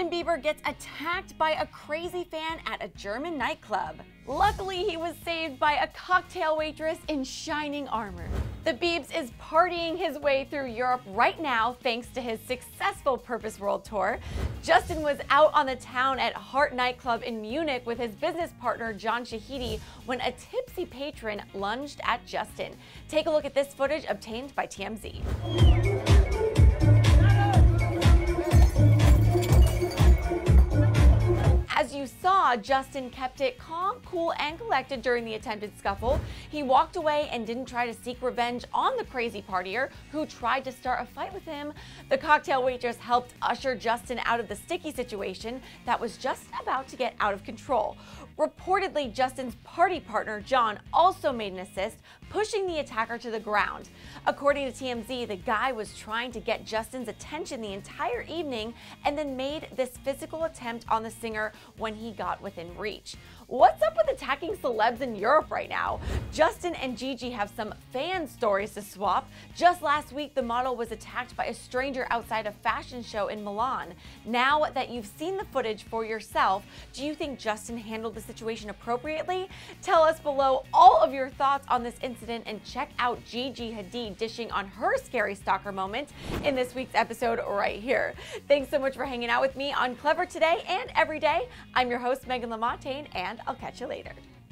Justin Bieber gets attacked by a crazy fan at a German nightclub. Luckily, he was saved by a cocktail waitress in shining armor. The Biebs is partying his way through Europe right now thanks to his successful Purpose World Tour. Justin was out on the town at Heart nightclub in Munich with his business partner John Shahidi when a tipsy patron lunged at Justin. Take a look at this footage obtained by TMZ. Justin kept it calm, cool, and collected during the attempted scuffle. He walked away and didn't try to seek revenge on the crazy partier who tried to start a fight with him. The cocktail waitress helped usher Justin out of the sticky situation that was just about to get out of control. Reportedly, Justin's party partner, John, also made an assist, pushing the attacker to the ground. According to TMZ, the guy was trying to get Justin's attention the entire evening and then made this physical attempt on the singer when he got within reach. What's up with attacking celebs in Europe right now? Justin and Gigi have some fan stories to swap. Just last week, the model was attacked by a stranger outside a fashion show in Milan. Now that you've seen the footage for yourself, do you think Justin handled the situation appropriately? Tell us below all of your thoughts on this incident and check out Gigi Hadid dishing on her scary stalker moment in this week's episode right here. Thanks so much for hanging out with me on Clevver today and every day. I'm your host, Megan LaMontagne, and I'll catch you later.